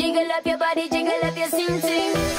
Jiggle up your body, jiggle up your sim sim.